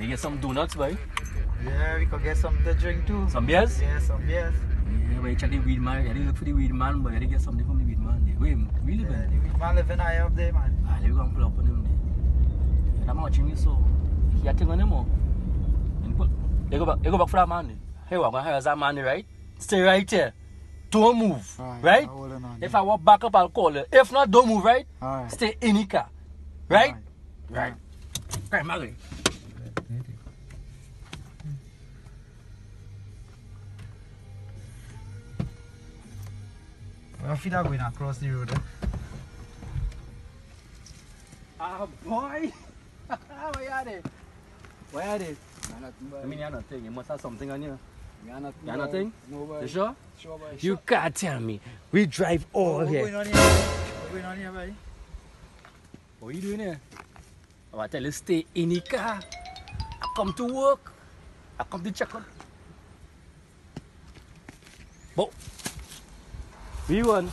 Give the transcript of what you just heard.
You get some donuts, boy. Yeah, we could get something to drink too. Some beers? Yeah, some beers. Yeah, but you check the weed man. You look for the weed man, but you get something from the weed man. There. Wait, we live Yeah, in. the weed man living high up there, man. Ah, let me go and pull up on him there. And I'm watching you so. He had thing on him, oh. And put, you go back, you go back for that man. Hey, what? I'm gonna hire that man right? Stay right here. Don't move, Alright, right? I'm on. If I walk back up, I'll call you. If not, don't move, right? Alright. Stay in the car, right? Right. Right, Maggie. Where feel like going across the road? Eh? Ah, boy. Where are they? Where are they? I mean, you're nothing. You must have something on you. Yeah, not, You're nothing? No, boy. You sure? Sure, boy. You can't tell me. We drive all What's here. going on here? What's going on here, boy? What are you doing here? Oh, I tell you, stay in the car. I come to work. I come to check on. But, V1